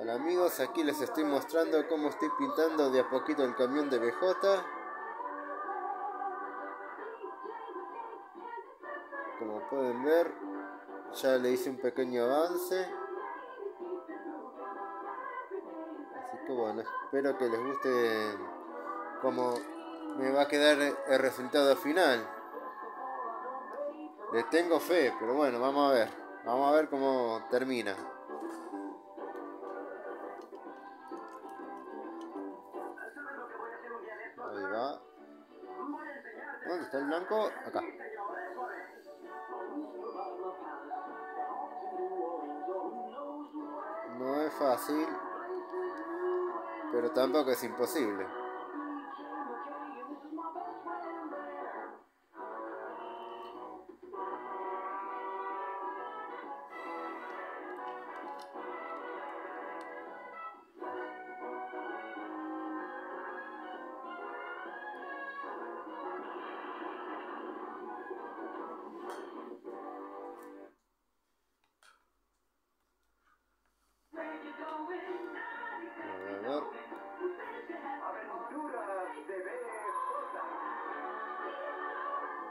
Hola amigos, aquí les estoy mostrando cómo estoy pintando de a poquito el camión de BJ. Como pueden ver, ya le hice un pequeño avance. Así que bueno, espero que les guste cómo me va a quedar el resultado final. Le tengo fe, pero bueno, vamos a ver. Vamos a ver cómo termina. ¿Dónde está el blanco? Acá. No es fácil, pero tampoco es imposible.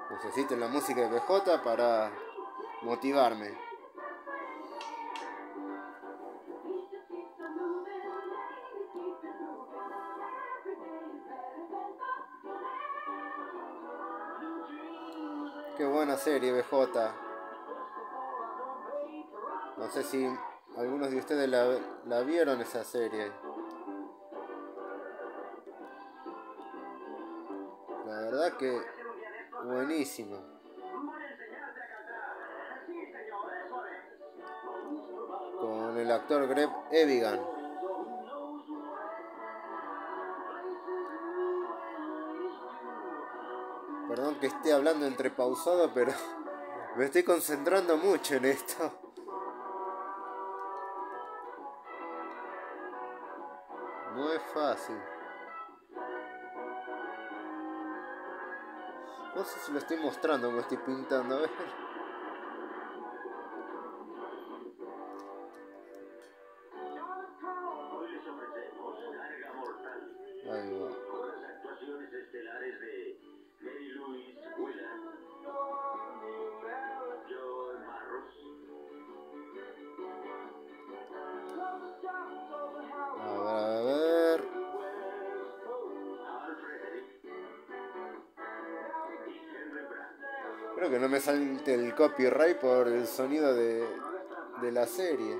Necesito la música de BJ para motivarme. Qué buena serie BJ. No sé si algunos de ustedes la, la vieron esa serie. La verdad que buenísimo. Con el actor Greg Evigan. Perdón que esté hablando entre pausado, pero me estoy concentrando mucho en esto. No es fácil. No sé si lo estoy mostrando como estoy pintando, a ver. Ahí va. Creo que no me salte el copyright por el sonido de, de la serie.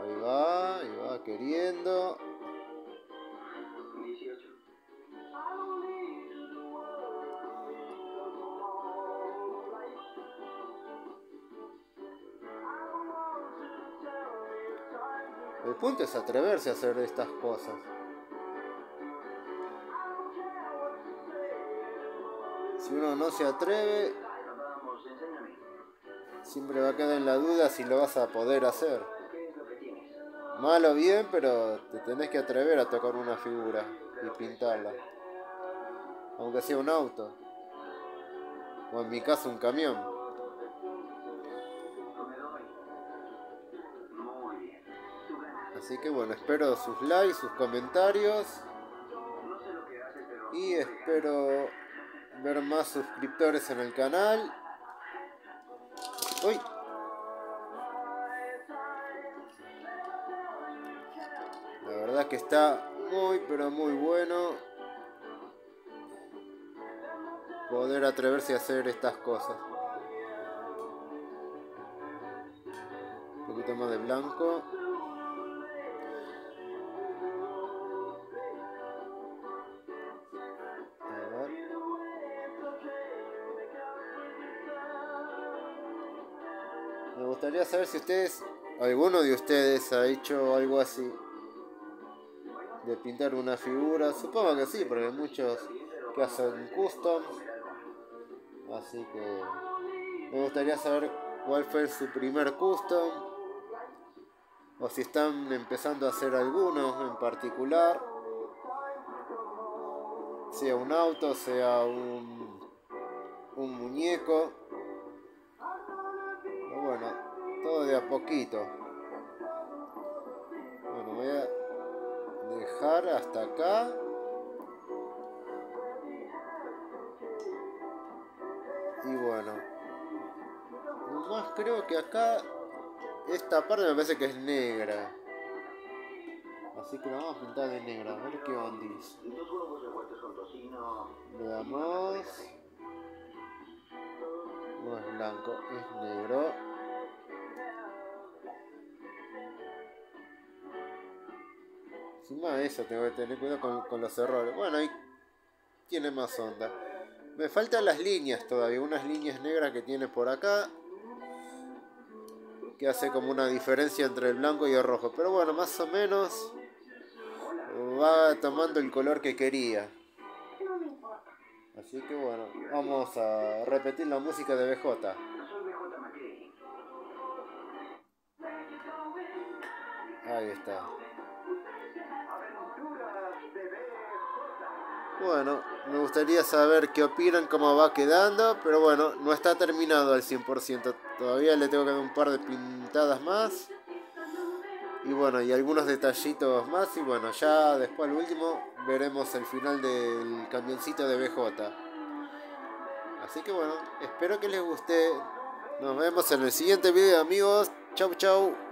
Ahí va, ahí va queriendo. 18. El punto es atreverse a hacer estas cosas. Si uno no se atreve, siempre va a quedar en la duda si lo vas a poder hacer. Mal o bien, pero te tenés que atrever a tocar una figura y pintarla. Aunque sea un auto. O en mi caso un camión. Así que bueno, espero sus likes, sus comentarios. Y espero ver más suscriptores en el canal. ¡Uy! La verdad que está muy pero muy bueno poder atreverse a hacer estas cosas. Un poquito más de blanco. Me gustaría saber si ustedes, alguno de ustedes ha hecho algo así. De pintar una figura. Supongo que sí, porque hay muchos que hacen custom. Así que me gustaría saber cuál fue su primer custom. O si están empezando a hacer algunos en particular. Sea un auto, sea un, un muñeco. Bueno, todo de a poquito. Bueno, voy a dejar hasta acá. Y bueno. Nomás creo que acá esta parte me parece que es negra. Así que la vamos a pintar de negra, a ver qué ondis. Tocino. Veamos. No es blanco, es negro. Encima de eso tengo que tener cuidado con, con los errores. Bueno, ahí tiene más onda. Me faltan las líneas todavía, unas líneas negras que tiene por acá. Que hace como una diferencia entre el blanco y el rojo. Pero bueno, más o menos va tomando el color que quería. Así que bueno, vamos a repetir la música de BJ. Ahí está. Bueno, me gustaría saber qué opinan, cómo va quedando, pero bueno, no está terminado al 100%. Todavía le tengo que dar un par de pintadas más. Y bueno, y algunos detallitos más. Y bueno, ya después al último veremos el final del camioncito de BJ. Así que bueno, espero que les guste. Nos vemos en el siguiente video amigos. Chau chau.